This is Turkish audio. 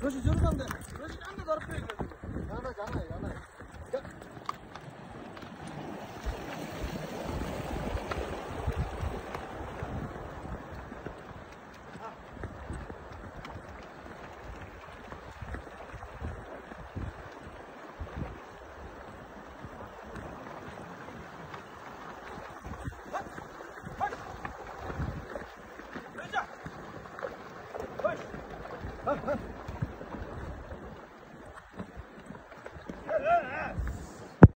Proszę, dziurę tam, proszę. Ha, ha, ha.